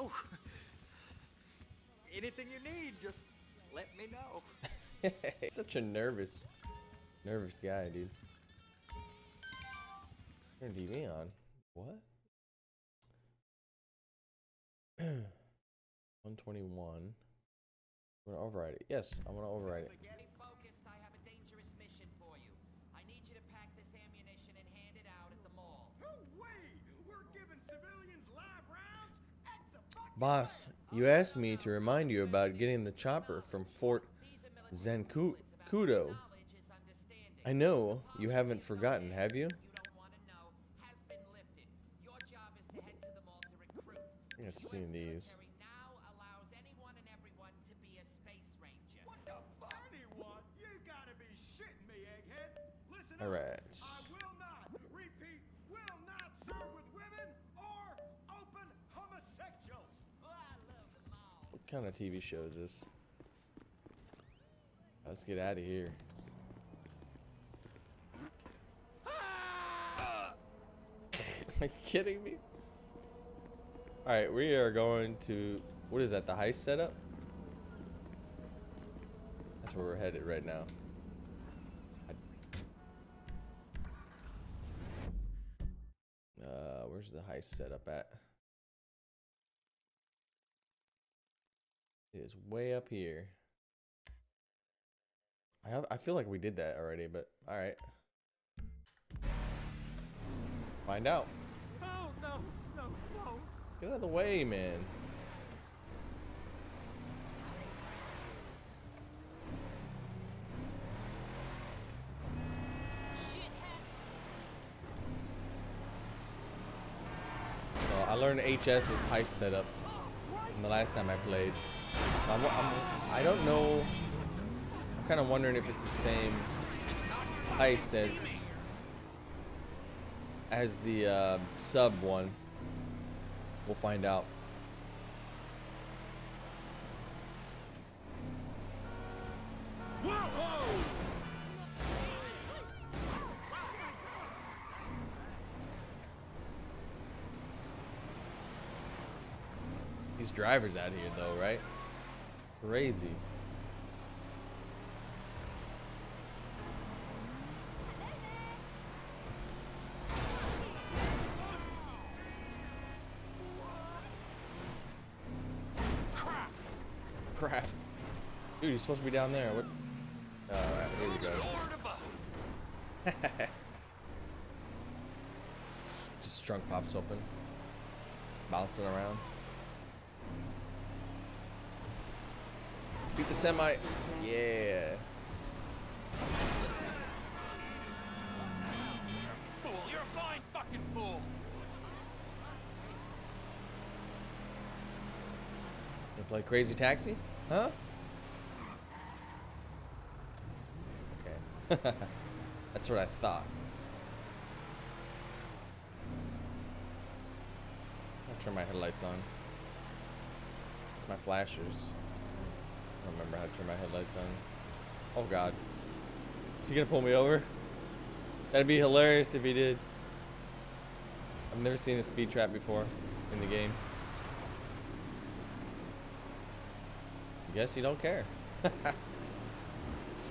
know. Oh. Anything you need, just let me know. Such a nervous, nervous guy, dude. Turn TV on. What? 121. I'm gonna override it. Yes, I'm gonna override it. Getting focused, I have a dangerous mission for you. I need you to pack this ammunition and hand it out at the mall. No way! We're giving civilians live rounds? Boss, you asked me to remind you about getting the chopper from Fort Zancudo. I know you haven't forgotten, have you? I've seen these. now kind of TV show is this? Let's get out of here. Are you kidding me? Alright, we are going to. What is that? The heist setup? That's where we're headed right now. Uh, where's the heist setup at? It is way up here. I have, I feel like we did that already, but all right. Find out. No, no, no, no. Get out of the way, man. So I learned HS is heist setup from the last time I played. I'm, I'm, I don't know. I'm kind of wondering if it's the same heist as as the uh, sub one. We'll find out. These drivers out here, though, right? Crazy. Crap. Dude, you're supposed to be down there. What? Alright, here we go. Just trunk pops open. Bouncing around. The semi. Yeah. Fool, you're a fine fucking fool. You play Crazy Taxi? Huh? Okay. That's what I thought. I'll turn my headlights on. It's my flashers. Don't remember how to turn my headlights on. Oh god. Is he gonna pull me over? That'd be hilarious if he did. I've never seen a speed trap before in the game. Guess you don't care.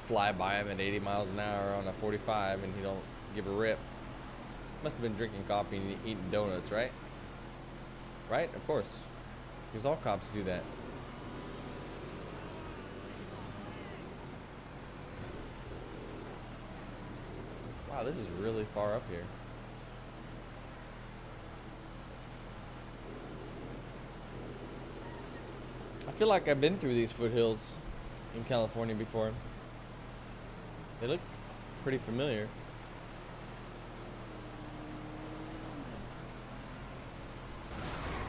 Fly by him at 80 miles an hour on a 45 and he don't give a rip. Must have been drinking coffee and eating donuts, right? Right? Of course. Because all cops do that. Wow, this is really far up here. I feel like I've been through these foothills in California before. They look pretty familiar.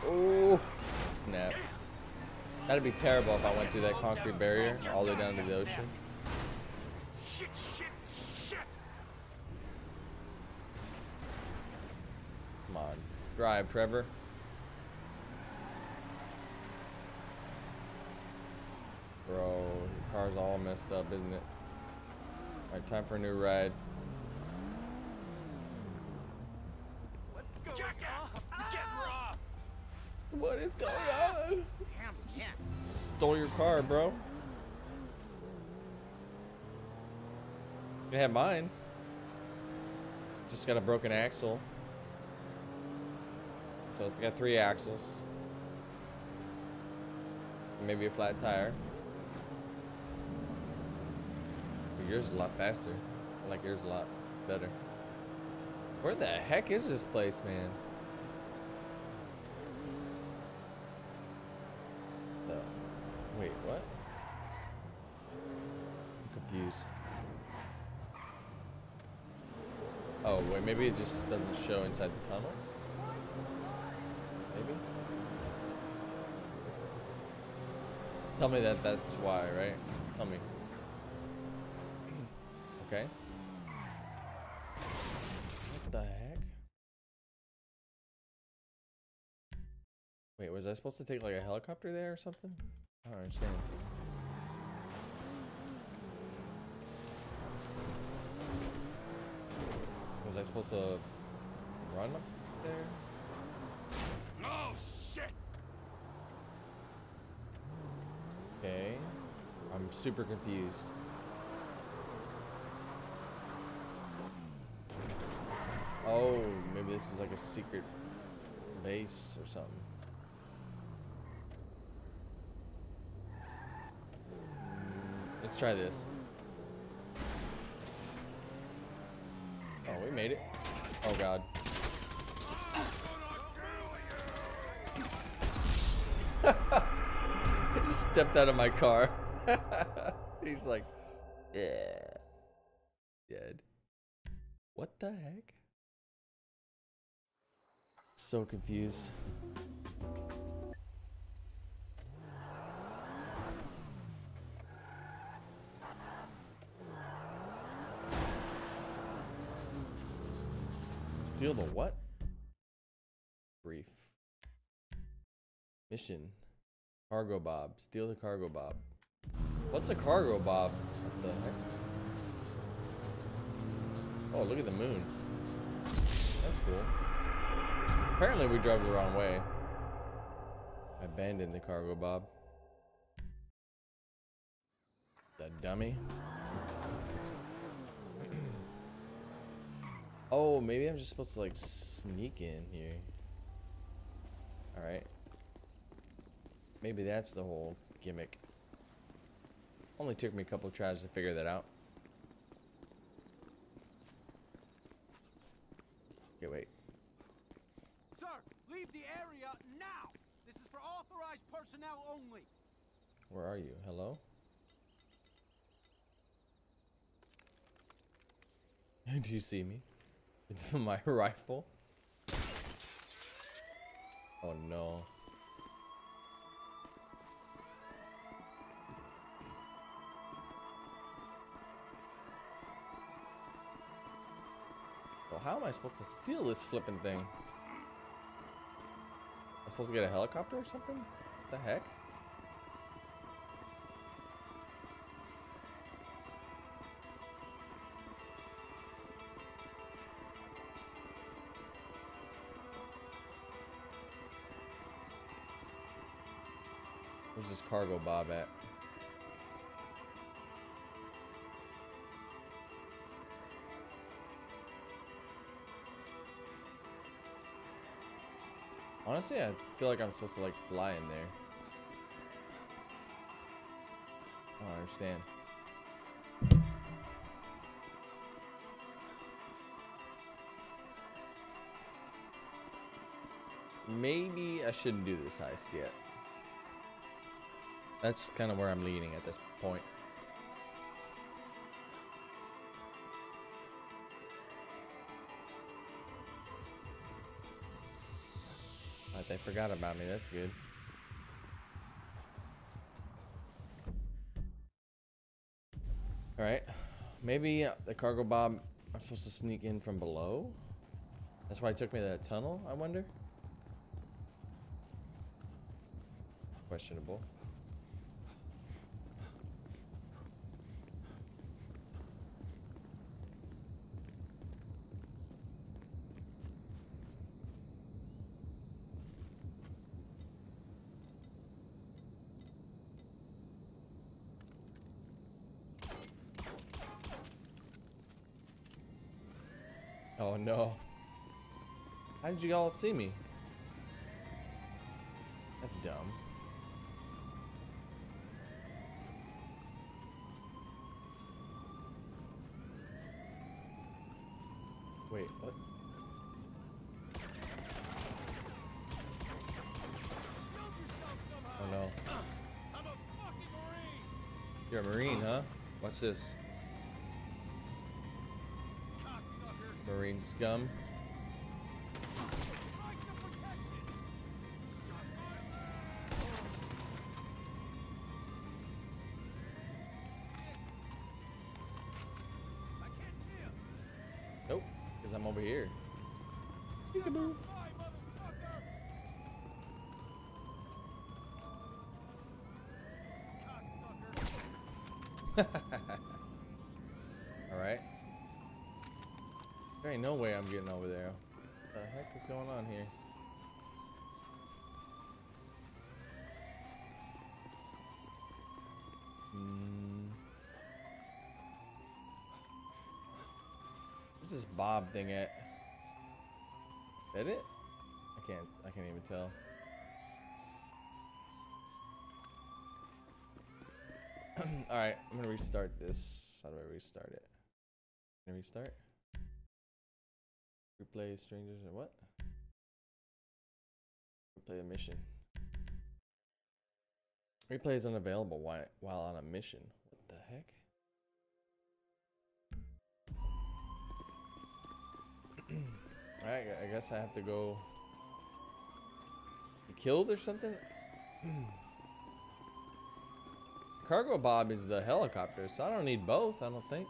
Oh, snap. That'd be terrible if I went through that concrete barrier all the way down to the ocean. Shit, shit, shit. Come on. Drive, Trevor. Bro, your car's all messed up, isn't it? Alright, time for a new ride. Jackass, you're getting raw. What is going ah! on? Damn yeah. Stole your car, bro. You have mine. It's just got a broken axle. So it's got three axles. Maybe a flat tire. But yours is a lot faster. I like yours a lot better. Where the heck is this place, man? The wait, what? I'm confused. Oh wait, maybe it just doesn't show inside the tunnel. Maybe. Tell me that that's why, right? Tell me. Okay. What the heck? Wait, was I supposed to take like a helicopter there or something? I don't understand. Was I supposed to run up there? Oh, Okay. I'm super confused. Oh, maybe this is like a secret base or something. Mm, Let's try this. Oh, we made it. Oh god. Just stepped out of my car. He's like, yeah. Dead. What the heck? So confused. Steal the what? Brief. Mission. Cargobob. Steal the Cargobob. What's a Cargobob? What the heck? Oh, look at the moon. That's cool. Apparently we drove the wrong way. I abandoned the Cargobob. The dummy. oh, maybe I'm just supposed to like sneak in here. Alright. Maybe that's the whole gimmick. Only took me a couple of tries to figure that out. Okay, wait. Sir, leave the area now. This is for authorized personnel only. Where are you? Hello? Do you see me? With my rifle? Oh no. How am I supposed to steal this flipping thing? Am I supposed to get a helicopter or something? What the heck? Where's this Cargobob at? Honestly, I feel like I'm supposed to like fly in there. I don't understand. Maybe I shouldn't do this heist yet. That's kind of where I'm leaning at this point. Forgot about me. That's good. All right. Maybe the Cargobob. I'm supposed to sneak in from below. That's why it took me to that tunnel. I wonder. Questionable. Oh no. How did you all see me? That's dumb. Wait, what? Oh no. A! You're a Marine, huh? What's this? Marine scum. Alright. There ain't no way I'm getting over there. What the heck is going on here? Hmm. Where's this Bob thing at? Is that it? I can't I can't even tell. Alright, I'm gonna restart this. How do I restart it? Can I restart? Replay strangers or what? Replay a mission. Replay is unavailable while, while on a mission. What the heck? Alright, I guess I have to go. Be killed or something? Cargobob is the helicopter, so I don't need both, I don't think.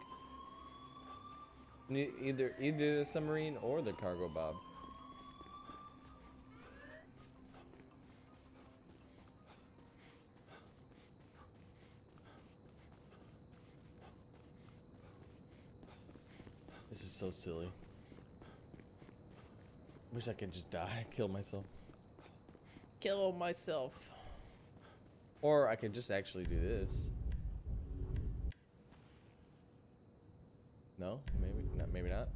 Ne- either either the submarine or the Cargobob. This is so silly. Wish I could just die, kill myself. Kill myself. Or I could just actually do this. No, maybe not. Maybe not.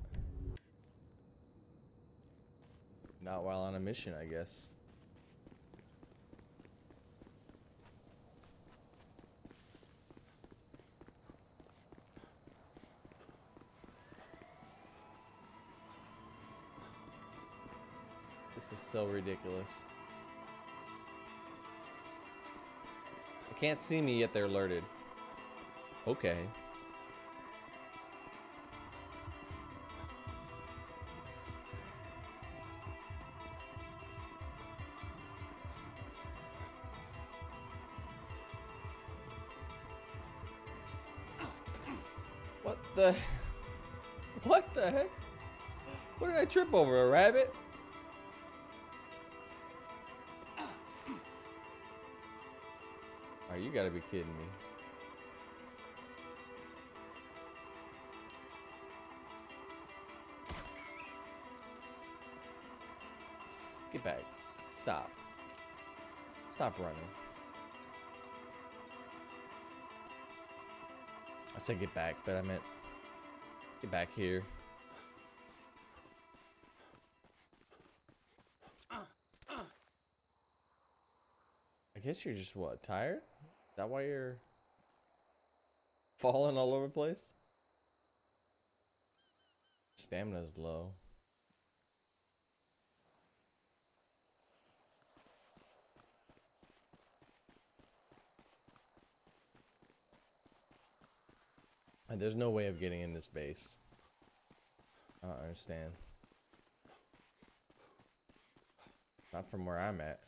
Not while on a mission, I guess. This is so ridiculous. They can't see me yet they're alerted. Okay. What the? What the heck? What did I trip over? A rabbit? Be kidding me. Get back. Stop. Stop running. I said get back, but I meant get back here. I guess you're just what, tired? That why you're falling all over the place? Stamina's low. And there's no way of getting in this base. I don't understand. Not from where I'm at.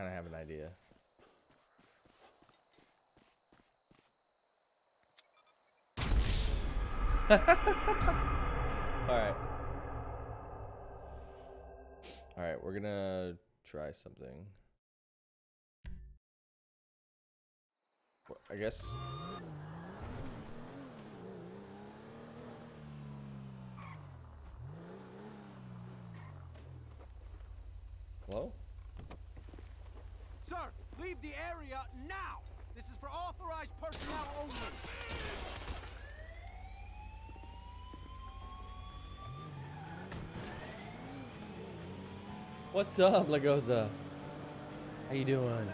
Kind of have an idea. All right. All right, we're gonna try something. I guess. Hello? Sir, leave the area now! This is for authorized personnel only. What's up, Lagoza? How you doing?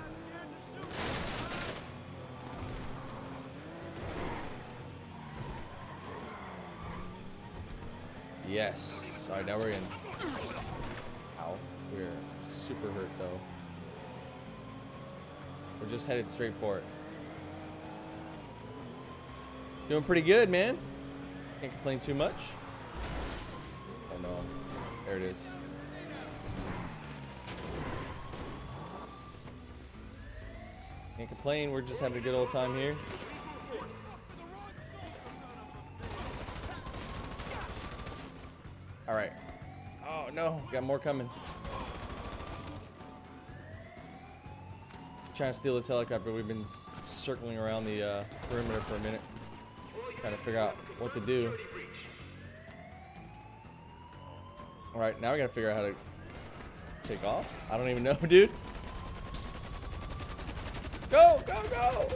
Yes. All right, now we're in. Ow. We're super hurt though. We're just headed straight for it. Doing pretty good, man. Can't complain too much. Oh uh, no. There it is. Can't complain. We're just having a good old time here. All right. Oh no, got more coming. Trying to steal this helicopter. We've been circling around the uh, perimeter for a minute, trying to figure out what to do. All right, now we gotta figure out how to take off. I don't even know, dude. Go, go, go!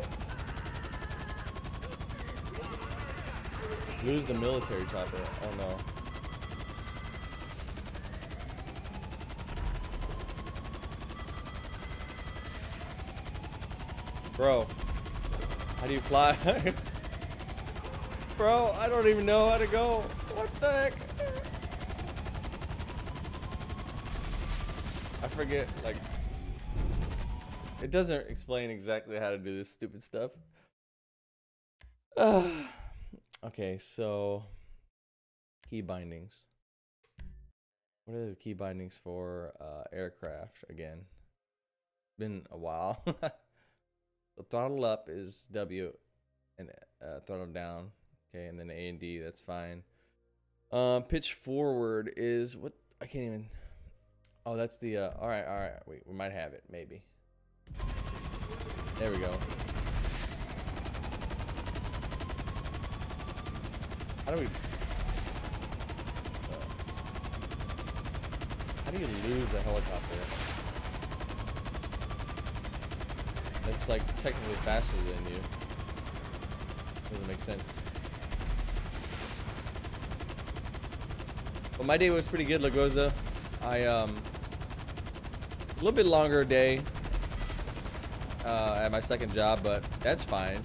Lose the military chopper. Oh no. Bro, how do you fly? Bro, I don't even know how to go. What the heck? I forget, like, it doesn't explain exactly how to do this stupid stuff. okay, so key bindings. What are the key bindings for uh, aircraft again? Been a while. so throttle up is W, and uh, throttle down. Okay, and then A and D. That's fine. Um, pitch forward is what I can't even. Oh, that's the. Uh, all right, all right. Wait, we might have it. Maybe. There we go. How do we? uh, how do you lose a helicopter? That's like technically faster than you. Doesn't make sense. But my day was pretty good, Lagoza. I um a little bit longer day uh, at my second job, but that's fine.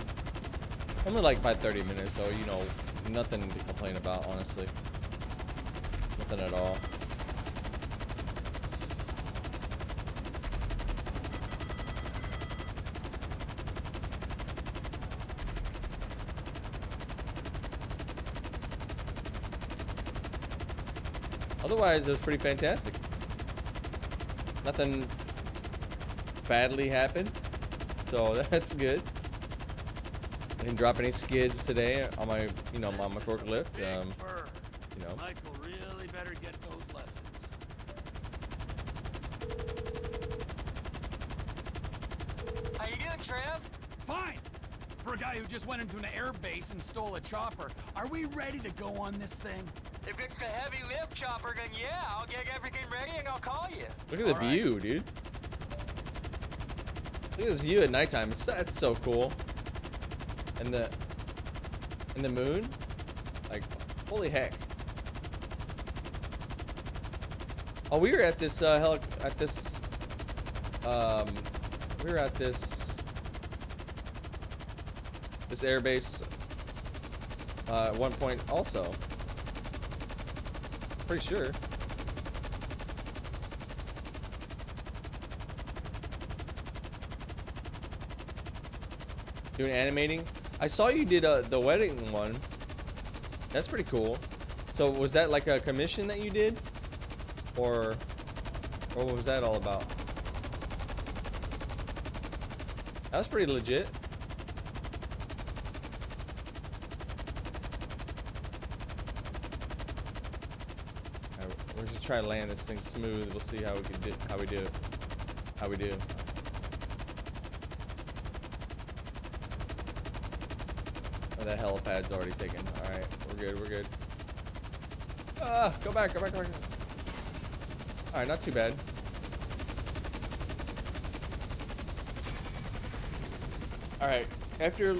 Only like by 30 minutes, so you know, nothing to complain about, honestly. Nothing at all. Otherwise, it was pretty fantastic. Nothing badly happened, so that's good. I didn't drop any skids today on my, you know, on my forklift. Um, Fur. you know, Michael really better get those lessons. How you doing, Trev? Fine. For a guy who just went into an air base and stole a chopper, are we ready to go on this thing? If it's a heavy lift chopper, then yeah, I'll get everything ready and I'll call you. look at the All right. view, dude. Look at this view at nighttime. It's, that's so cool. And the, and the moon, like, holy heck. Oh, we were at this uh, heli- at this. Um, we were at this this airbase uh, at one point also. Pretty sure. Doing animating. I saw you did uh, the wedding one. That's pretty cool. So was that like a commission that you did, or, or what was that all about? That was pretty legit. Alright, trying to land this thing smooth. We'll see how we can do how we do. How we do. Oh, that helipad's already taken. Alright, we're good, we're good. Ah, go back, go back, go back. Alright, not too bad. All right. After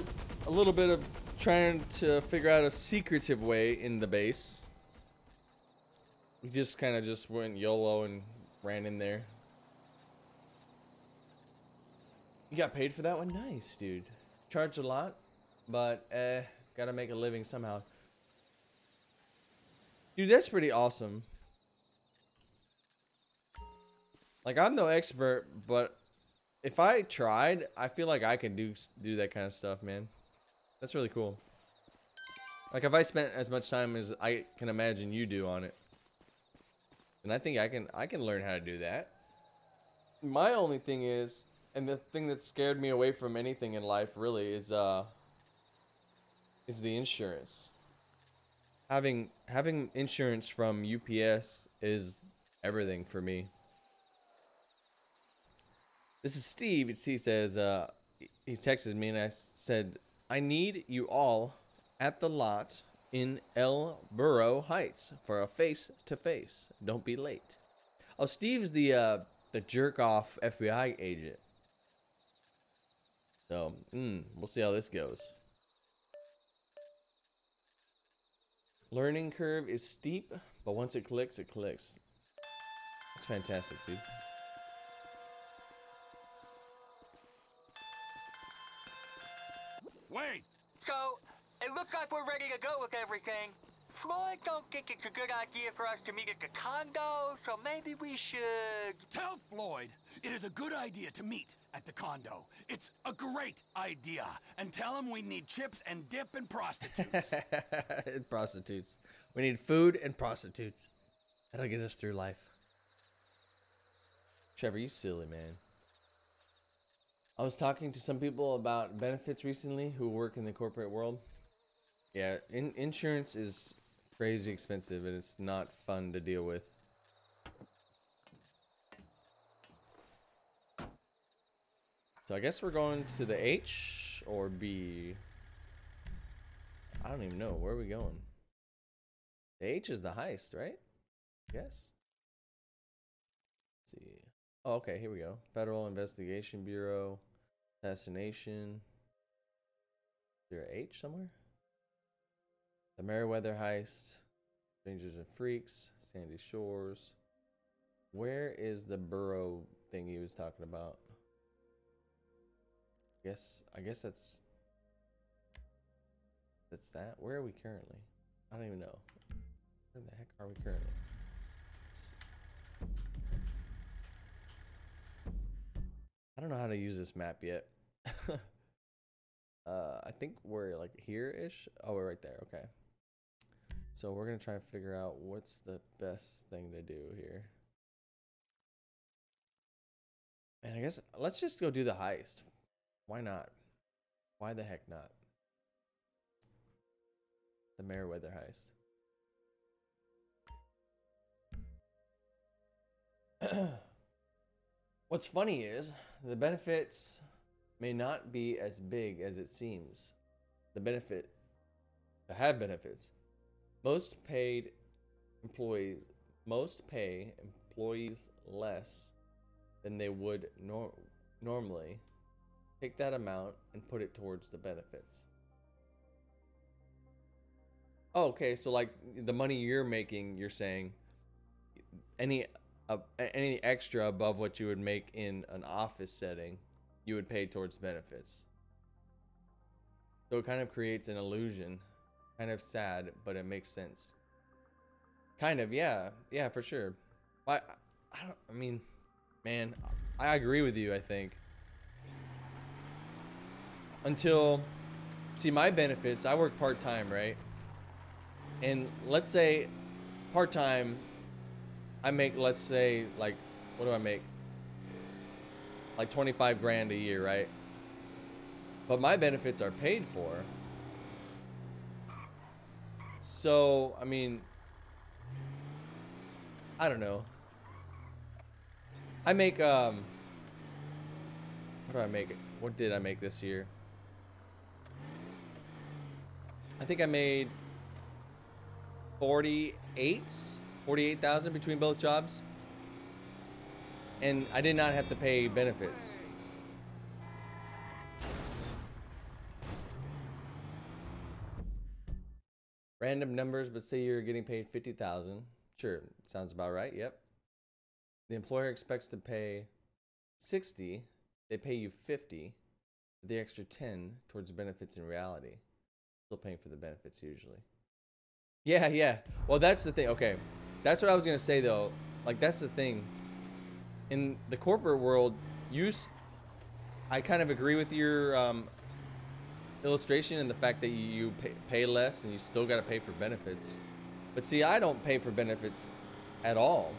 a little bit of trying to figure out a secretive way in the base, we just kind of just went YOLO and ran in there. You got paid for that one? Nice, dude. Charged a lot, but eh, gotta make a living somehow. Dude, that's pretty awesome. Like I'm no expert, but if I tried, I feel like I can do do that kind of stuff, man. That's really cool. Like if I spent as much time as I can imagine you do on it, then I think I can I can learn how to do that. My only thing is, and the thing that scared me away from anything in life really is uh is the insurance. Having having insurance from UPS is everything for me. This is Steve. He says, uh, he texted me and I said, I need you all at the lot in El Burro Heights for a face to face. Don't be late. Oh, Steve's the uh, the jerk off FBI agent. So, mm, we'll see how this goes. Learning curve is steep, but once it clicks, it clicks. That's fantastic, dude. We're ready to go with everything. Floyd don't think it's a good idea for us to meet at the condo, so maybe we should... Tell Floyd it is a good idea to meet at the condo. It's a great idea. And tell him we need chips and dip and prostitutes. and prostitutes. We need food and prostitutes. That'll get us through life. Trevor, you silly man. I was talking to some people about benefits recently who work in the corporate world. Yeah, in insurance is crazy expensive and it's not fun to deal with. So I guess we're going to the H or B. I don't even know. Where are we going? The H is the heist, right? Yes. See. Oh, okay, here we go. Federal Investigation Bureau. Assassination. Is there H somewhere? The Merryweather Heist. Strangers and Freaks. Sandy Shores. Where is the Burro thing he was talking about? Guess I guess that's that's that. Where are we currently? I don't even know. Where the heck are we currently? I don't know how to use this map yet. uh, I think we're like here-ish. Oh, we're right there. Okay. So we're gonna try and figure out what's the best thing to do here. And I guess let's just go do the heist. Why not? Why the heck not? The Merryweather heist. What's funny is the benefits may not be as big as it seems. The benefit to have benefits. Most paid employees most pay employees less than they would nor- normally. Take that amount and put it towards the benefits. Oh, okay, so like the money you're making, you're saying any uh, any extra above what you would make in an office setting, you would pay towards benefits. So it kind of creates an illusion. Kind of sad, but it makes sense. Kind of, yeah. Yeah, for sure. I, I don't, I mean, man, I agree with you, I think. Until, see, my benefits, I work part time, right? And let's say part time, I make, let's say, like, what do I make? Like 25 grand a year, right? But my benefits are paid for. So, I mean, I don't know. I make, um, what do I make? What did I make this year? I think I made 48, 48,000 between both jobs. And I did not have to pay benefits. Random numbers, but say you're getting paid 50,000. Sure, sounds about right. Yep. The employer expects to pay 60, they pay you 50, the extra 10 towards benefits in reality. Still paying for the benefits usually. Yeah, yeah. Well, that's the thing. Okay. That's what I was going to say though. Like that's the thing. In the corporate world, you I kind of agree with your um, illustration and the fact that you pay, pay less and you still got to pay for benefits. But see, I don't pay for benefits at all.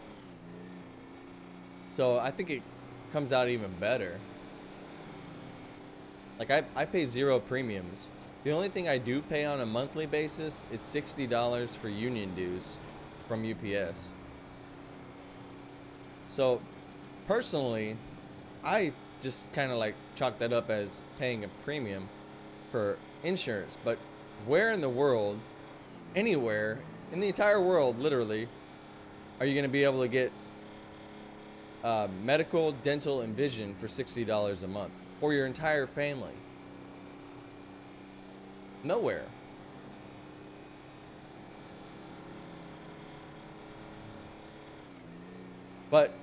So I think it comes out even better. Like I, I pay zero premiums. The only thing I do pay on a monthly basis is $60 for union dues from UPS. So personally, I just kind of like chalk that up as paying a premium for insurance. But where in the world, anywhere in the entire world, literally, are you going to be able to get uh, medical, dental, and vision for $60 a month for your entire family? Nowhere. But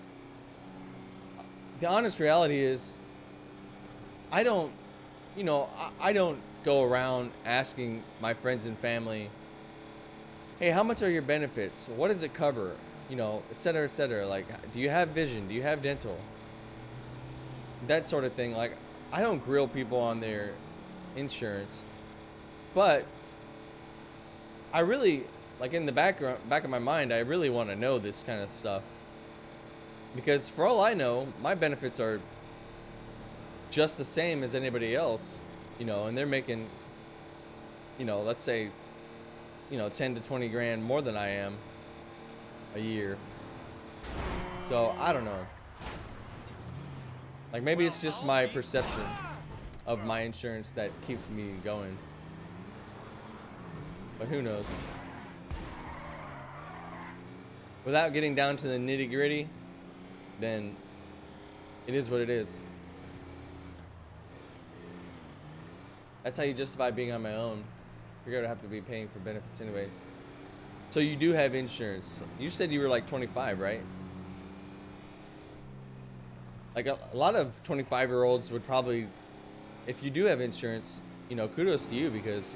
the honest reality is, I don't, you know, I, I don't go around asking my friends and family, hey, how much are your benefits? What does it cover? You know, et cetera, et cetera. Like, do you have vision? Do you have dental? That sort of thing. Like, I don't grill people on their insurance, but I really, like, in the background, back of my mind, I really want to know this kind of stuff. Because for all I know, my benefits are just the same as anybody else, you know, and they're making, you know, let's say, you know, 10 to 20 grand more than I am a year. So I don't know. Like maybe it's just my perception of my insurance that keeps me going. But who knows? Without getting down to the nitty gritty, then it is what it is. That's how you justify being on my own. You're gonna have to be paying for benefits anyways. So you do have insurance. You said you were like 25, right? Like a, a lot of 25 year olds would probably, if you do have insurance, you know, kudos to you because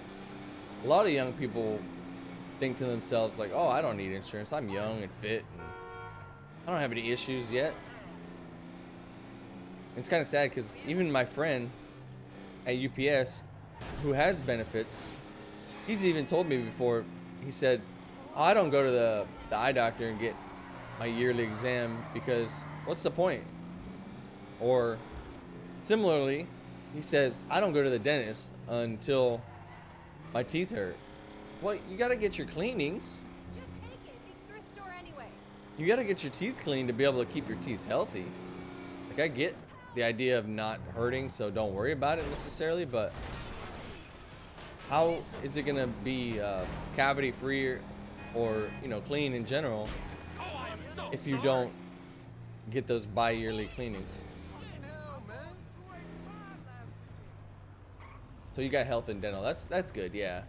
a lot of young people think to themselves like, oh, I don't need insurance. I'm young and fit and I don't have any issues yet. It's kind of sad because even my friend at UPS, who has benefits, he's even told me before. He said, "I don't go to the, the eye doctor and get my yearly exam because what's the point?" Or similarly, he says, "I don't go to the dentist until my teeth hurt." Well, you got to get your cleanings. Just take it. It's thrift store anyway. You got to get your teeth clean to be able to keep your teeth healthy. Like I get the idea of not hurting, so don't worry about it necessarily, but how is it gonna be uh, cavity free or, you know clean in general Oh, so if you sorry. don't get those bi-yearly cleanings? So you got health and dental. That's that's good. Yeah.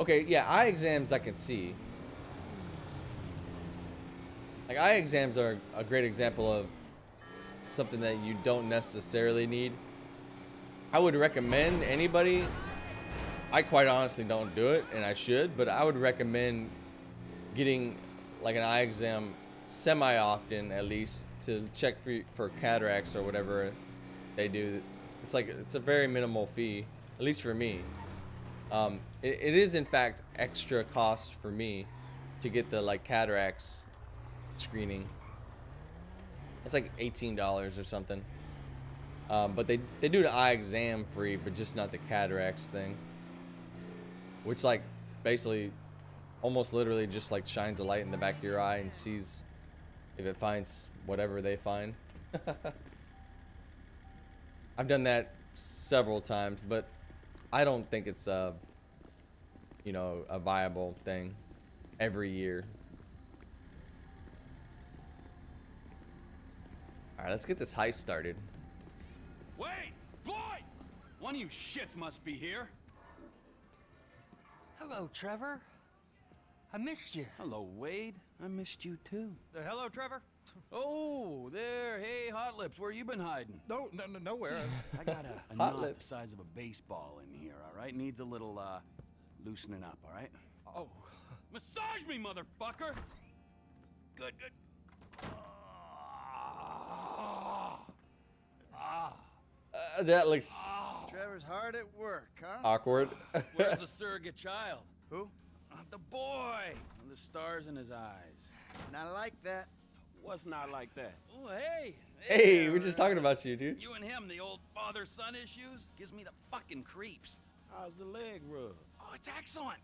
Okay. Yeah. Eye exams I can see. Like eye exams are a great example of something that you don't necessarily need. I would recommend anybody. I quite honestly don't do it, and I should, but I would recommend getting like an eye exam semi often at least to check for for cataracts or whatever they do. It's like it's a very minimal fee, at least for me. Um, it, it is in fact extra cost for me to get the like cataracts screening. It's like eighteen dollars or something. Um, but they they do the eye exam free, but just not the cataracts thing. Which like basically, almost literally just like shines a light in the back of your eye and sees if it finds whatever they find. I've done that several times, but I don't think it's a you know a viable thing every year. All right, let's get this heist started. Wait! Floyd! One of you shits must be here. Hello, Trevor. I missed you. Hello, Wade. I missed you too. Uh, hello, Trevor. Oh, there. Hey, Hot Lips, where you been hiding? No, no, no nowhere. I got a, a Hot knot lips. the size of a baseball in here, all right? Needs a little, uh, loosening up, all right? oh, Massage me, motherfucker! Good, good. Ah. Ah. Uh, that looks Trevor's hard at work, huh? awkward. Where's the surrogate child? Who? The boy! And The stars in his eyes. Not like that. What's not like that? Oh, hey! hey, there, we're just talking about you, dude. You and him, the old father-son issues, gives me the fucking creeps. How's the leg rub? Oh, it's excellent.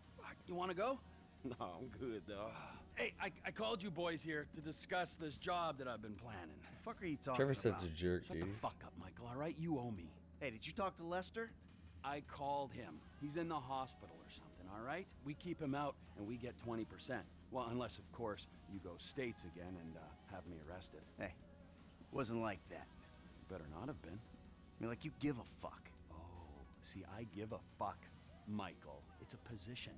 You want to go? No, I'm good, dog. Hey, I, I called you boys here to discuss this job that I've been planning. The fuck are you talking Trevor's such about? a jerk, Shut dude. the fuck up, Michael, all right? You owe me. Hey, did you talk to Lester? I called him. He's in the hospital or something, all right? We keep him out and we get 20%. Well, unless, of course, you go states again and uh, have me arrested. Hey, wasn't like that. Better not have been. I mean, like you give a fuck. Oh, see, I give a fuck, Michael. It's a position,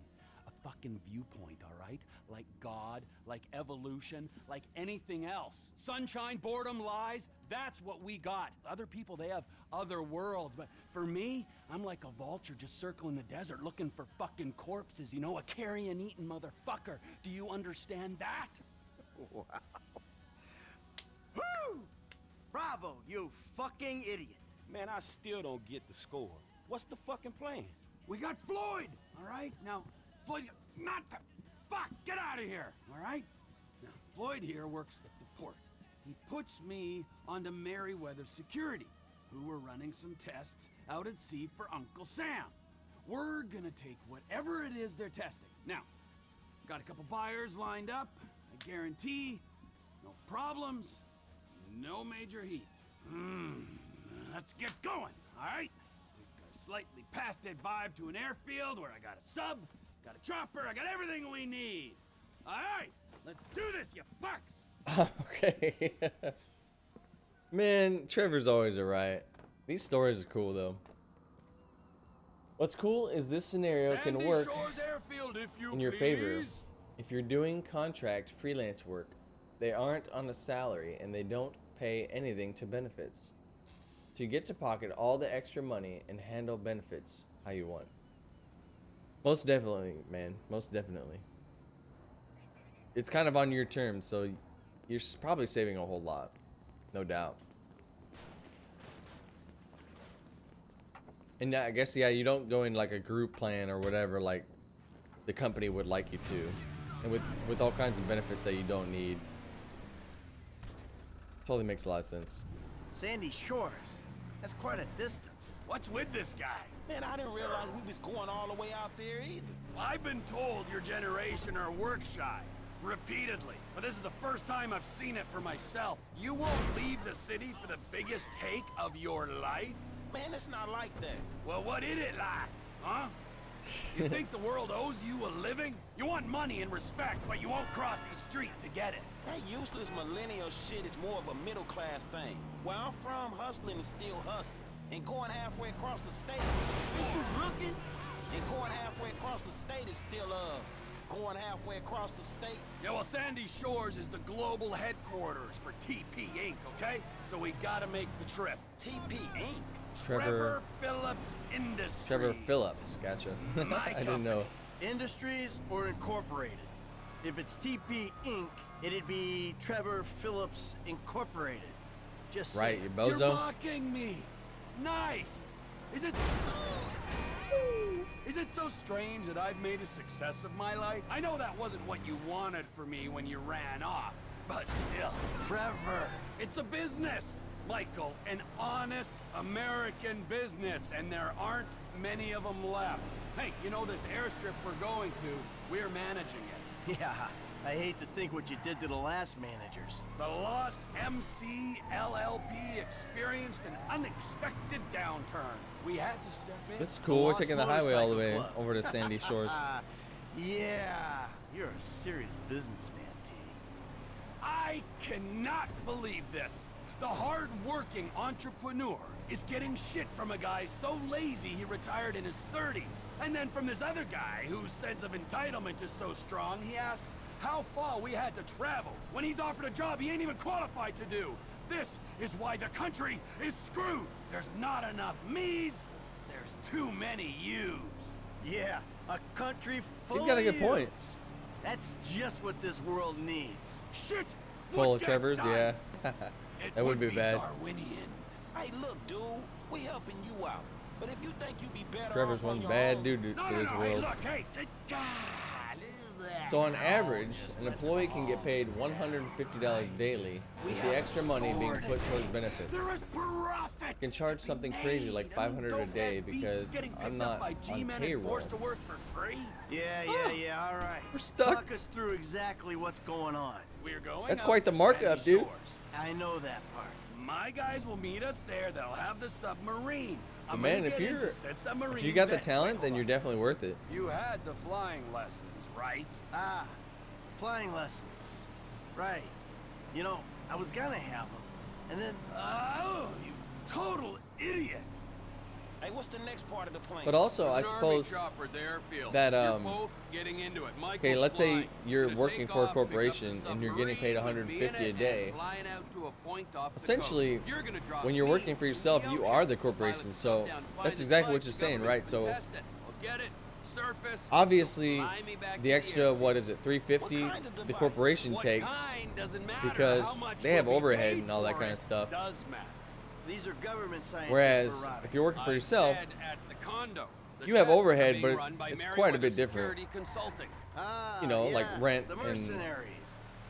a fucking viewpoint, all right? Like God, like evolution, like anything else. Sunshine, boredom, lies, that's what we got. Other people, they have other worlds, but for me, I'm like a vulture just circling the desert looking for fucking corpses, you know, a carrion eating motherfucker. Do you understand that? Wow. Woo! Bravo, you fucking idiot. Man, I still don't get the score. What's the fucking plan? We got Floyd, all right? Now, Floyd's got, not the, fuck, get out of here, all right? Now, Floyd here works at the port. He puts me onto Merryweather Security, who were running some tests out at sea for Uncle Sam. We're gonna take whatever it is they're testing. Now, got a couple buyers lined up. I guarantee no problems, no major heat. Hmm, let's get going, all right? Let's take a slightly past it vibe to an airfield where I got a sub, got a chopper, I got everything we need. All right, let's do this, you fucks. okay. Man, Trevor's always a riot. These stories are cool though. What's cool is this scenario can work you in your favor. If you're doing contract freelance work, they aren't on a salary and they don't pay anything to benefits. So you get to pocket all the extra money and handle benefits how you want. Most definitely, man. Most definitely. It's kind of on your terms, so you're probably saving a whole lot. No doubt. And uh, I guess, yeah, you don't go in like a group plan or whatever, like the company would like you to. And with, with all kinds of benefits that you don't need. Totally makes a lot of sense. Sandy Shores. That's quite a distance. What's with this guy? Man, I didn't realize we was going all the way out there either. I've been told your generation are work shy. Repeatedly. But this is the first time I've seen it for myself. You won't leave the city for the biggest take of your life? Man, it's not like that. Well, what is it like, huh? You think the world owes you a living? You want money and respect, but you won't cross the street to get it. That useless millennial shit is more of a middle class thing. Where I'm from, hustling is still hustling. And going halfway across the state, ain't you looking? And going halfway across the state is still, uh, going halfway across the state. Yeah, well, Sandy Shores is the global headquarters for TP Inc., okay? So we gotta make the trip. TP Inc. Trevor Phillips Industries. Trevor Phillips, gotcha. I didn't know. Industries or Incorporated? If it's TP Inc., it'd be Trevor Phillips Incorporated. Just Right, saying. you You're bozo. mocking me. Nice. Is it? Is it so strange that I've made a success of my life? I know that wasn't what you wanted for me when you ran off, but still, Trevor. it's a business, Michael, an honest American business, and there aren't many of them left. Hey, you know this airstrip we're going to? We're managing it. Yeah, I hate to think what you did to the last managers. The Lost MC LLP experienced an unexpected downturn. We had to step in. This is cool. We're taking the highway all the way Club. over to Sandy Shores. Yeah, you're a serious businessman, T. I cannot believe this. The hard-working entrepreneur is getting shit from a guy so lazy he retired in his 30s. And then from this other guy whose sense of entitlement is so strong, he asks how far we had to travel when he's offered a job he ain't even qualified to do. This is why the country is screwed. There's not enough me's, there's too many you's. Yeah, a country full He's got a of good point. That's just what this world needs. Shit! Full of get Trevors, done. yeah. That would be bad. Darwinian. Hey, look, dude, we helping you out. But if you think you'd be better Trevor's off on one your bad own, dude to No, to no, this no, hey, world. look, hey, th- God, look at that. So on average, an employee can get paid $150 daily, with the extra money being put towards take. benefits. There is profit. You can charge something crazy like made. I mean, 500 a don't day let people because getting I'm picked not up by on G-men and payroll. forced to work for free. Yeah, yeah, yeah, all right. We're stuck. Talk us through exactly what's going on. We're going. That's out quite the to markup, sandy dude. shores. I know that part. My guys will meet us there. They'll have the submarine. But I'm man, gonna if get you're said submarine. if you got the talent, Wait, then you're definitely worth it. You had the flying lessons, right? Ah, flying lessons. Right. You know, I was gonna have them. And then, Oh, you total idiot! Hey, what's the next part of the plan? But also, I suppose Army chopper there, Phil. that, um, both getting into it. okay, let's say you're working for a off, pick up the corporation and you're getting paid submarine with me 150 in a day. and flying out to a point off the Essentially. You're gonna drop when you're working for yourself, you are the corporation, so sub down, find that's exactly what you're saying, right? So contestant. We'll get it. Surface. obviously, Fly me back to the the extra what is it, 350 What the corporation takes kind doesn't matter. because they have overhead and all that kind of stuff. Does matter. these are government scientists Whereas if you're working for yourself, the condo. The you have overhead, but it's quite a bit different. Consulting. Ah, you know, like yes, rent and.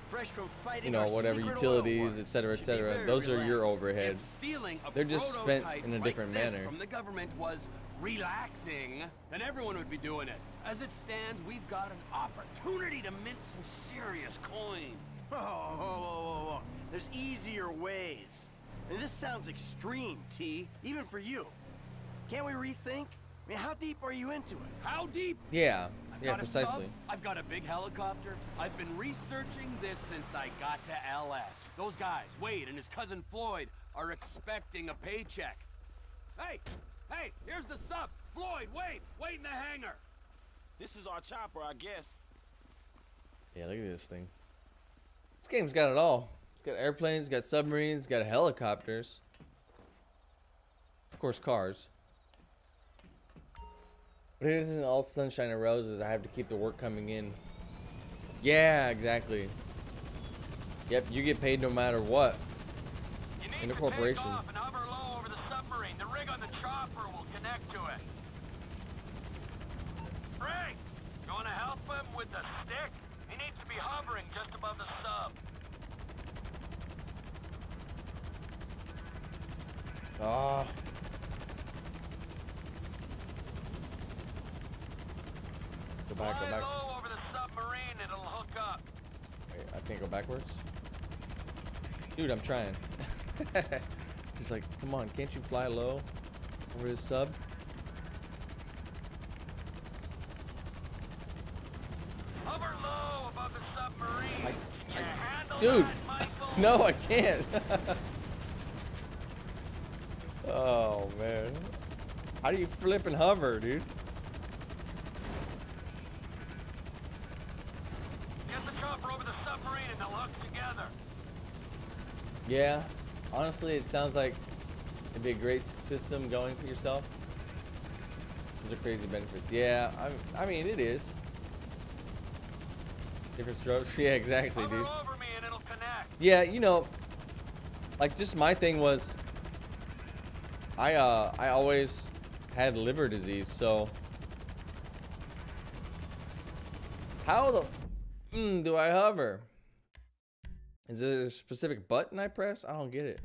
Fresh from you know, whatever utilities, etc., etc. cetera, et Should be cetera. very Those are your relaxed. overheads. If stealing a They're just spent in a different this manner. From the government was relaxing, then everyone would be doing it. As it stands, we've got an opportunity to mint some serious coin. Whoa, whoa, whoa, whoa, whoa. There's easier ways. And this sounds extreme, T, even for you. Can't we rethink? I mean, how deep are you into it? How deep? Yeah, I've yeah, got a precisely. sub, I've got a big helicopter. I've been researching this since I got to LS. Those guys, Wade and his cousin Floyd, are expecting a paycheck. Hey, hey, here's the sub. Floyd, Wade, wait in the hangar. This is our chopper, I guess. Yeah, look at this thing. This game's got it all. Got airplanes, got submarines, got helicopters. Of course, cars. But it isn't all sunshine and roses. I have to keep the work coming in. Yeah, exactly. Yep, you get paid no matter what. You need In a corporation. take off and hover low over the submarine. The rig on the chopper will connect to it. Ray, you want to help him with the stick? He needs to be hovering just above the sub. Ah. Go back, go back. over the submarine. It'll hook up. Wait, I can't go backwards? Dude, I'm trying. He's like, come on, can't you fly low over his sub? Hover low above the submarine. I- Can you handle Dude, no, I can't. oh, man. How do you flip and hover, dude? Get the chopper over the submarine and they'll hook together. Yeah, honestly, it sounds like it'd be a great system going for yourself. Those are crazy benefits. Yeah, I, I mean, it is. Different strokes. Yeah, exactly, Hover dude. over me and it'll connect. Yeah, you know, like just my thing was, I uh, I always had liver disease, so how the mm, do I hover? Is there a specific button I press? I don't get it.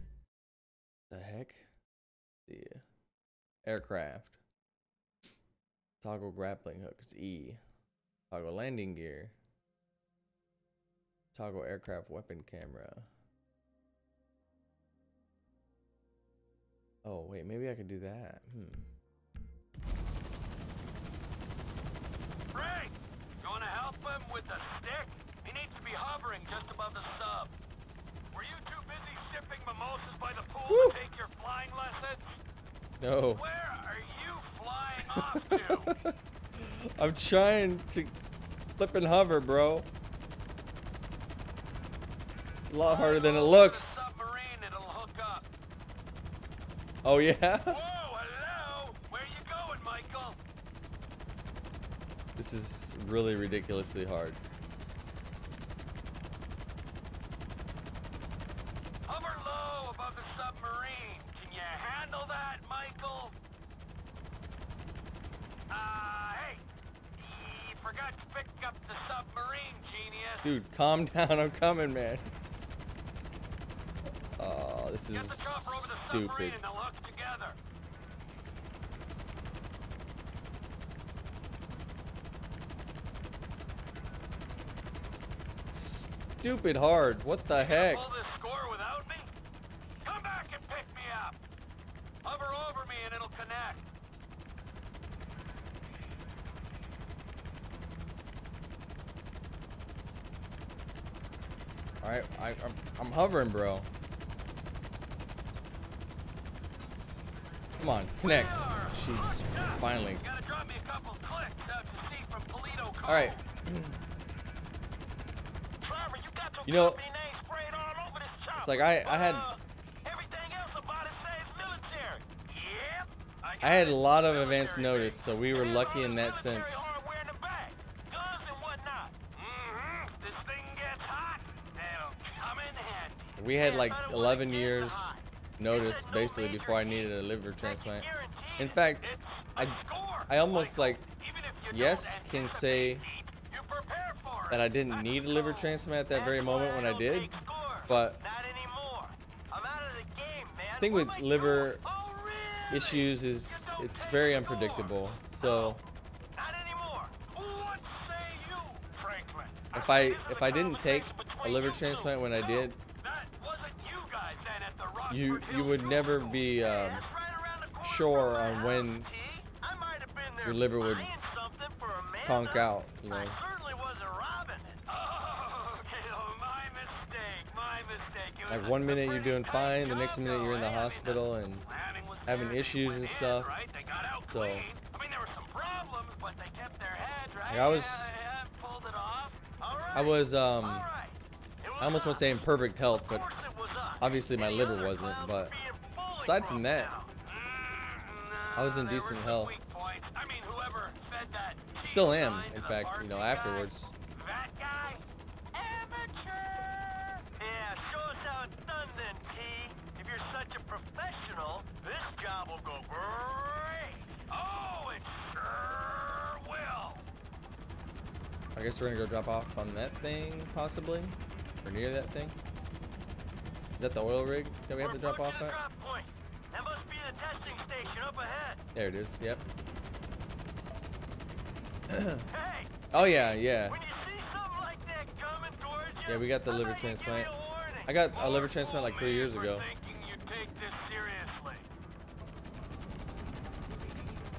The heck? The aircraft. Toggle grappling hook. It's E. Toggle landing gear. Toggle aircraft weapon camera. Oh, wait, maybe I could do that. Hmm. Frank! Gonna help him with a stick? He needs to be hovering just above the sub. Were you too busy sipping mimosas by the pool Woo! to take your flying lessons? No. Where are you flying off to? I'm trying to flip and hover, bro. A lot harder than it looks. Oh yeah? Whoa, hello! Where you going, Michael? This is really ridiculously hard. Hover low above the submarine. Can you handle that, Michael? Uh, hey. You forgot to pick up the submarine, genius. Dude, calm down. I'm coming, man. This Get is the over the stupid. submarine and they'll hook together. Stupid hard. What the heck? Pull this score without me? All right. Finally. your You know. It's like I, I had. I had a lot of advance notice, so we were lucky in that sense. We had like 11 years. Notice basically before I needed a liver transplant. In fact, I, I almost like yes can say that I didn't need a liver transplant at that very moment when I did, but the thing with liver issues is it's very unpredictable. So if I if I didn't take a liver transplant when I did, that wasn't you guys then at the Rockford you you would never be um, that's right around the corner sure on when house, T. I might have been there your liver would buying something for Amanda. conk out, you know. I certainly wasn't robbing it. Oh, oh, my mistake, my mistake. It like one minute you're doing fine, the next minute you're in the though? I mean, hospital and having issues and stuff. right? They got out So- I mean, there were some problems, but they kept their heads, right? Like, I was- Yeah, yeah, pulled it off. All right. I was um All right. It was I almost want to say in perfect health, but course it was us. Obviously my liver wasn't, but aside from that. I was in decent health. Still am, in fact, you know, afterwards. I guess we're gonna go drop off on that thing, possibly, or near that thing. Is that the oil rig that we have to drop off at? drop. That must be the testing station up ahead. There it is. Yep. Hey, Oh yeah, yeah. when you see something like that coming towards you, Yeah, we got the liver about you give me transplant. I got a liver transplant like three years ago. you take this seriously.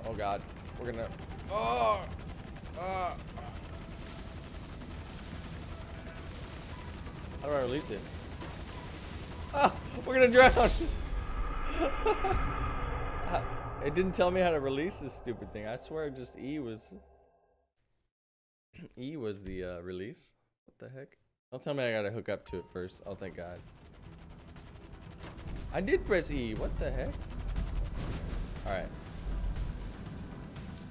Oh god, we're gonna. Oh. Uh. How do I release it? We're gonna drown. It didn't tell me how to release this stupid thing. I swear, just E was. E was the uh, release. What the heck? Don't tell me I gotta hook up to it first. Oh, thank God. I did press E. What the heck? All right.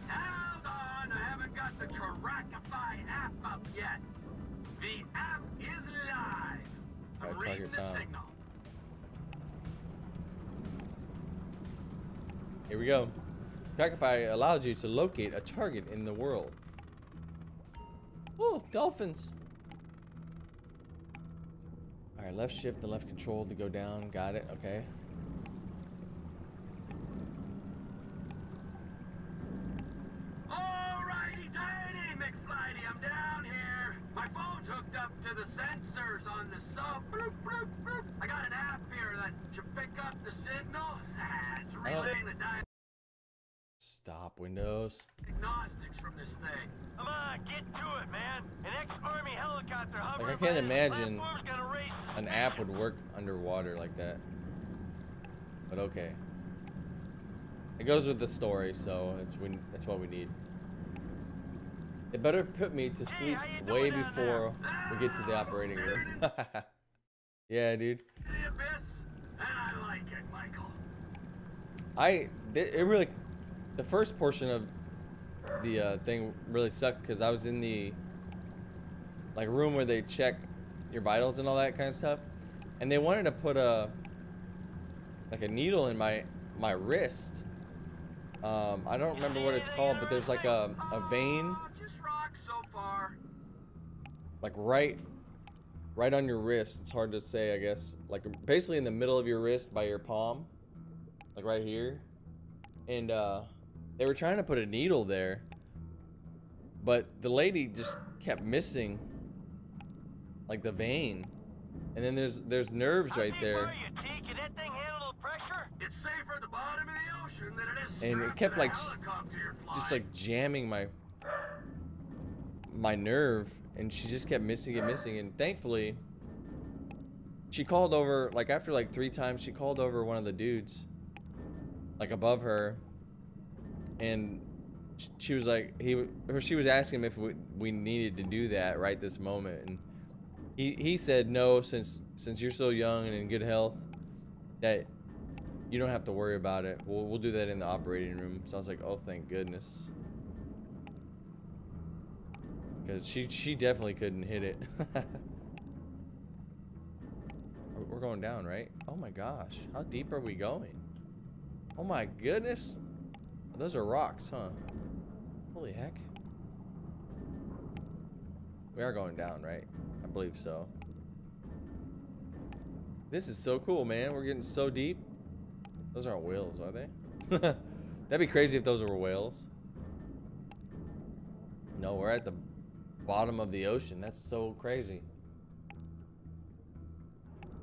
Hold on, I haven't got the Trackify app up yet. The app is live. I'm Alright, reading the signal. Here we go. Trackify allows you to locate a target in the world. Oh, dolphins. All right, left shift, the left control to go down. Got it. Okay. Alrighty, tighty, McFlighty, I'm down here. My phone's hooked up to the sensors on the sub. Bloop, bloop, bloop. I got an app here that should pick up the signal. it's I don't- relaying the Windows. diagnostics from this thing. Come on, get to it, man. An ex-army helicopter Like I can't imagine platform's gonna race an app would work underwater like that. But okay. It goes with the story, so it's we, that's what we need. It better put me to sleep way before we get to the ah, operating room. yeah, dude. The abyss, and I like it, Michael. I it really the first portion of the uh, thing really sucked because I was in the like room where they check your vitals and all that kind of stuff, and they wanted to put a like a needle in my my wrist. Um, I don't remember what it's called, but there's like a a vein Oh, just rock so far. like right right on your wrist. It's hard to say, I guess. Like basically in the middle of your wrist by your palm. Like right here. And uh they were trying to put a needle there. But the lady just kept missing like the vein. And then there's there's nerves right there. It's safer at the bottom of the ocean than it is And it kept like s- helicopter you're just like jamming my my nerve and she just kept missing it missing and thankfully she called over like after like three times she called over one of the dudes like above her and she was like he or she was asking him if we, we needed to do that right this moment and he he said no since since you're so young and in good health that you don't have to worry about it. We'll, we'll do that in the operating room. So I was like, oh, thank goodness. Because she, she definitely couldn't hit it. We're going down, right? Oh my gosh. How deep are we going? Oh my goodness. Those are rocks, huh? Holy heck. We are going down, right? I believe so. This is so cool, man. We're getting so deep. Those aren't whales, are they? That'd be crazy if those were whales. No, we're at the bottom of the ocean. That's so crazy.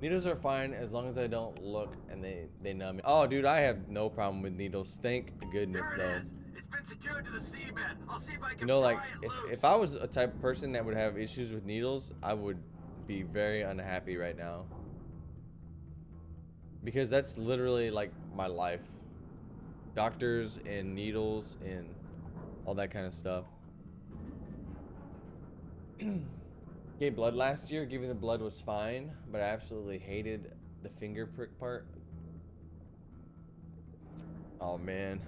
Needles are fine as long as I don't look and they, they numb me. Oh, dude, I have no problem with needles. Thank goodness, There though. it is. It's been secured to the seabed. I'll see if I can You know, like, if, if I was a type of person that would have issues with needles, I would be very unhappy right now. Because that's literally, like, my life. Doctors and needles and all that kind of stuff. Gave blood last year. Giving the blood was fine, but I absolutely hated the finger prick part. Oh, man.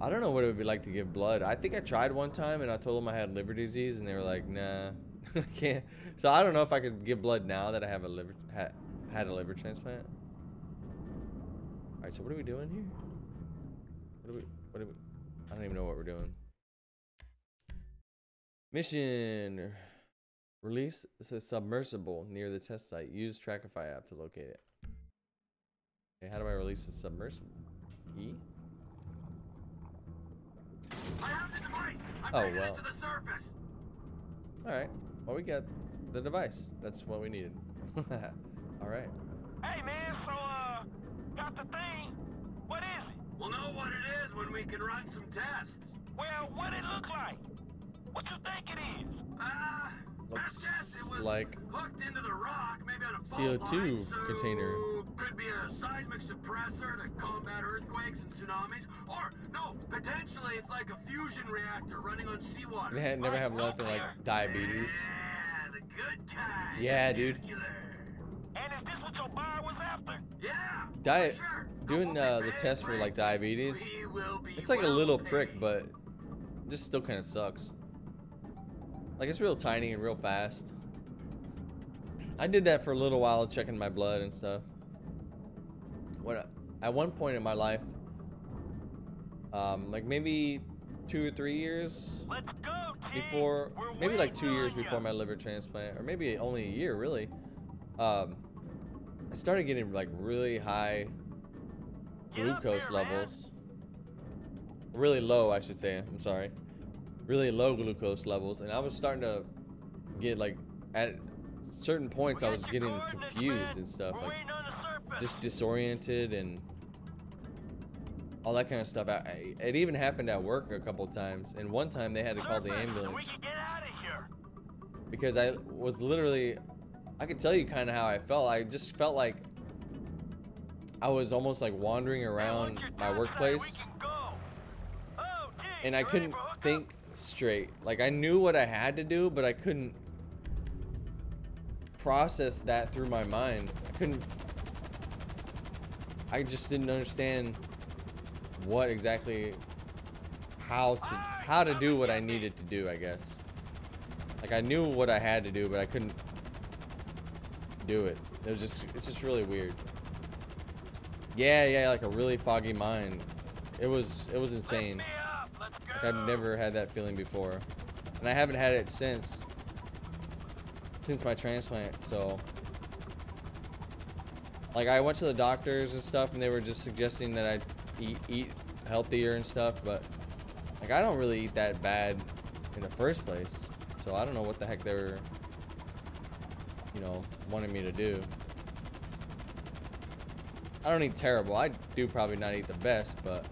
I don't know what it would be like to give blood. I think I tried one time and I told them I had liver disease and they were like, nah, I can't. So I don't know if I could give blood now that I have a liver ha, had a liver transplant. All right, so what are we doing here? What are we? What are we? I don't even know what we're doing. Mission. Release a submersible near the test site. Use Trackify app to locate it. Okay, how do I release a submersible? E? I have the device. I'm Oh, bringing well. it to the surface. All right. Well, we got the device. That's what we needed. All right. Hey man, so uh, got the thing. What is it? We'll know what it is when we can run some tests. Well, what it look like? What you think it is? Ah, Looks best guess it was like into the rock, maybe on a CO2 so container. Could be a seismic suppressor to combat earthquakes and tsunamis, or no, potentially it's like a fusion reactor running on seawater. They had never have nothing like diabetes. Yeah, the good kind. Yeah, dude. Nuclear. And is this what your buyer was after? Yeah. Diet sure. doing uh, the test for like diabetes. We will be It's like a little paid. prick, but just still kind of sucks. Like it's real tiny and real fast. I did that for a little while, checking my blood and stuff. What at one point in my life, um, like maybe two or three years Let's go, before, maybe like two years before my liver transplant, or maybe only a year, really. Um, I started getting like really high Get glucose there, man. levels. Really low, I should say. I'm sorry. Really low glucose levels, and I was starting to get like at certain points I was getting confused and stuff, like waiting on the surface. just disoriented and all that kind of stuff. I, it even happened at work a couple times, and one time they had to call the ambulance We can get out of here. because I was literally I could tell you kind of how I felt. I just felt like I was almost like wandering around my workplace and I couldn't think straight. Like I knew what I had to do, but I couldn't process that through my mind. I couldn't I just didn't understand what exactly how to how to do what I needed to do, I guess. Like I knew what I had to do, but I couldn't do it. It was just it's just really weird. Yeah, yeah, like a really foggy mind. It was it was insane. I've never had that feeling before. And I haven't had it since since my transplant, so like I went to the doctors and stuff and they were just suggesting that I eat eat healthier and stuff, but like I don't really eat that bad in the first place. So I don't know what the heck they were you know, wanting me to do. I don't eat terrible. I do probably not eat the best, but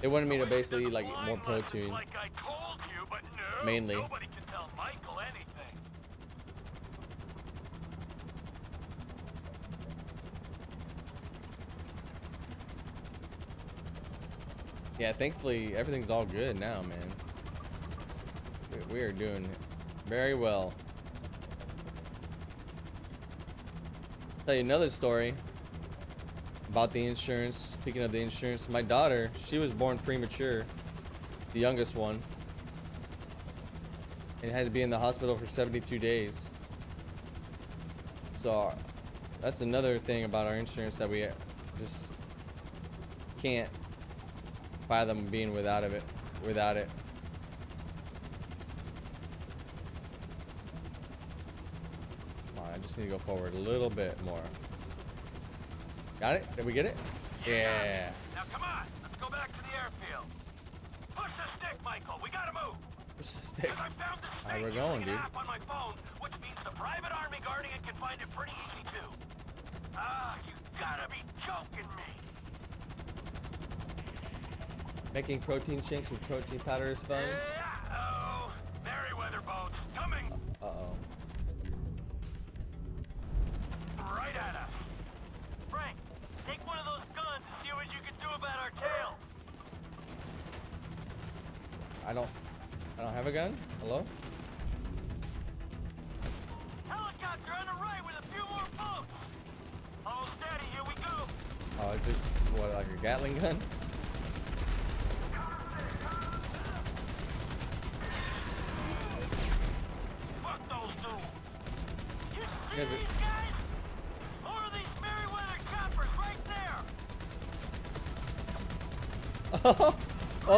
they wanted me to basically eat like more. Like you, no, Mainly. Nobody can tell Michael anything. Yeah, thankfully everything's all good now, man. We- We are doing very well. Tell you another story about the insurance. Speaking of the insurance, my daughter, she was born premature, the youngest one, and had to be in the hospital for 72 days. So that's another thing about our insurance that we just can't fathom being without of it, without it. Come on, I just need to go forward a little bit more. Got it? Did we get it? Yeah. Now come on, let's go back to the airfield. Push the stick, Michael. We gotta move. Push the stick. I found the Alright, we're going, dude. app on my phone, which means the private army guarding it can find it pretty easy too. Ah, you gotta be joking me. Making protein shakes with protein powder is fun. Oh,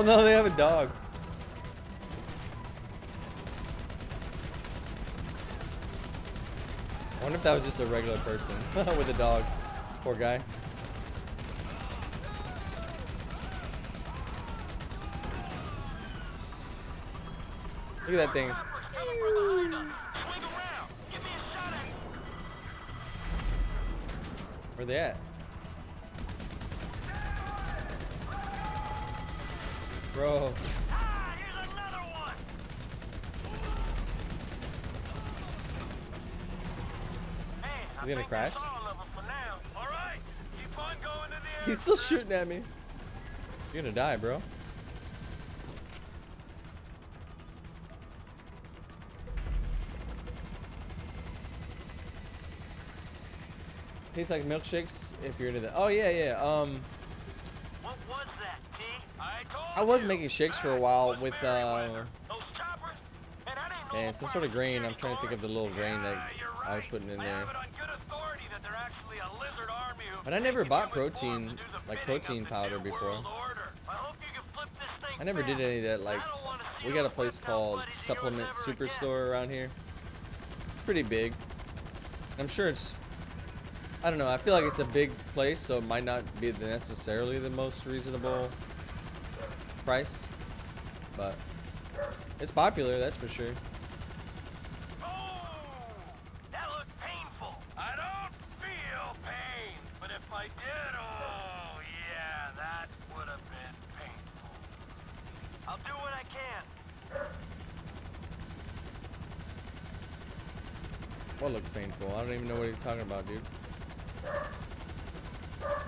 oh no, they have a dog. I wonder if that was just a regular person with a dog. Poor guy. Look at that thing. Choppers they from behind us. Swing around. Give me a shot at Where they at? Bro. Ah, here's another one. Hey, I He's gonna crash? that's all of 'em for now. All right, keep on going to the He's still shooting at me. You're gonna die, bro. Tastes like milkshakes if you're into that. Oh yeah, yeah. Um, What was that, T? I was making shakes for a while with uh, and some sort of grain. I'm trying to think of the little grain that I was putting in there. But I never bought protein, like protein powder before. I never did any of that. Like, we got a place called Supplement. Superstore around here. Pretty big. I'm sure it's. I don't know. I feel like it's a big place, so it might not be necessarily the most reasonable price, but it's popular. That's for sure. Oh, that looked painful. I don't feel pain, but if oh, talking about, oh yeah, that would have been painful. I'll do what I can. What looks painful? I don't even know what he's talking about, dude.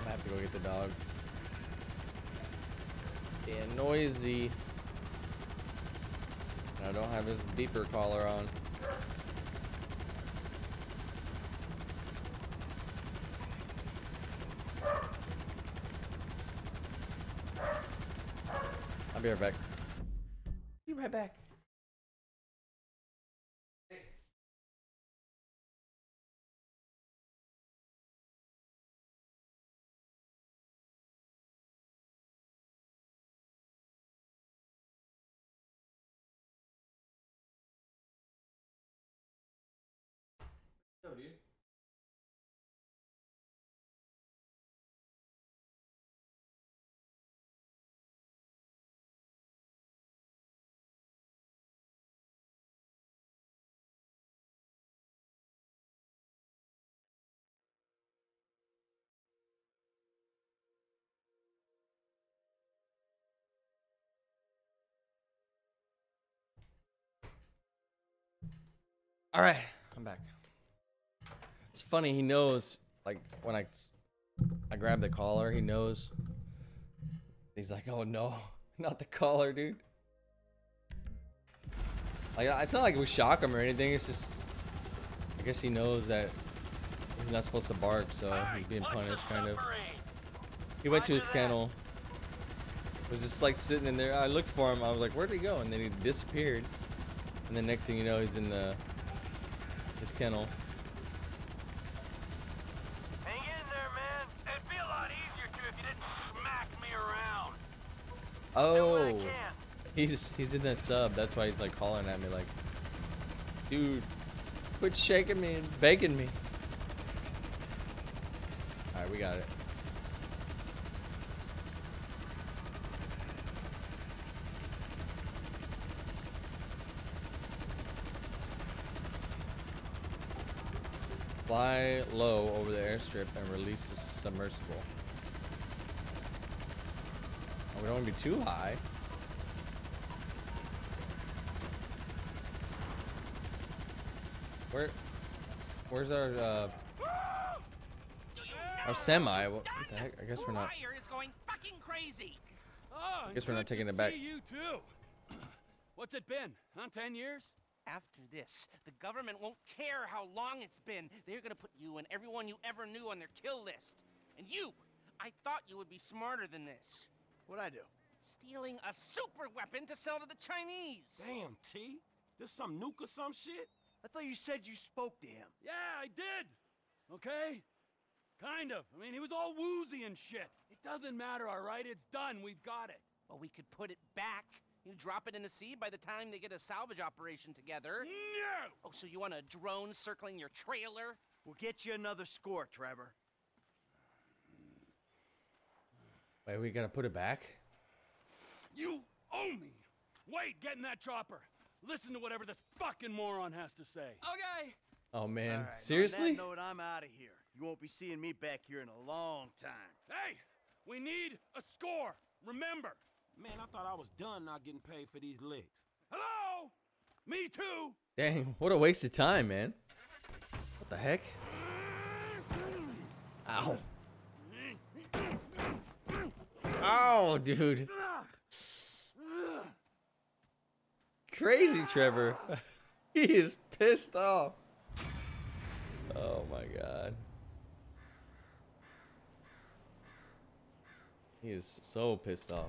Map go get the dog. And I don't have his beeper collar on. I'll be right back. Dude. All right, I'm back. It's funny. He knows, like, when I, I grab the collar, he knows. He's like, "Oh no, not the collar, dude." Like, it's not like we shock him or anything. It's just, I guess he knows that he's not supposed to bark, so he's being punished, kind of. He went to his kennel. Was just like sitting in there. I looked for him. I was like, "Where'd he go?" And then he disappeared. And then next thing you know, he's in the his kennel. Hang in there, man. It'd be a lot easier too if you didn't smack me around. Oh, he's he's in that sub. That's why he's like calling at me like, dude, quit shaking me and begging me. All right, we got it. Fly low over the airstrip and release the submersible. We don't want to be too high. Where, where's our uh, our semi? What the heck? I guess we're not. Fire is going fucking crazy. Oh, Guess we're not taking it back. See you too. What's it been? Huh? Ten years? After this, the government won't care how long it's been. They're gonna put you and everyone you ever knew on their kill list. And you, I thought you would be smarter than this. What'd I do? Stealing a super weapon to sell to the Chinese. Damn, T. This some nuke or some shit? I thought you said you spoke to him. Yeah, I did. Okay? Kind of. I mean, he was all woozy and shit. It doesn't matter, all right? It's done. We've got it. Well, we could put it back. You drop it in the sea by the time they get a salvage operation together. No! Oh, so you want a drone circling your trailer? We'll get you another score, Trevor. Wait, we gotta put it back. You owe me. Wait, get in that chopper. Listen to whatever this fucking moron has to say. Okay. Oh man, All right, seriously? On that note, I'm out of here. You won't be seeing me back here in a long time. Hey, we need a score. Remember. Man, I thought I was done not getting paid for these licks. Hello? Me too. Dang, what a waste of time, man. What the heck? Ow. Ow, dude. Crazy Trevor. he is pissed off. Oh my god. He is so pissed off.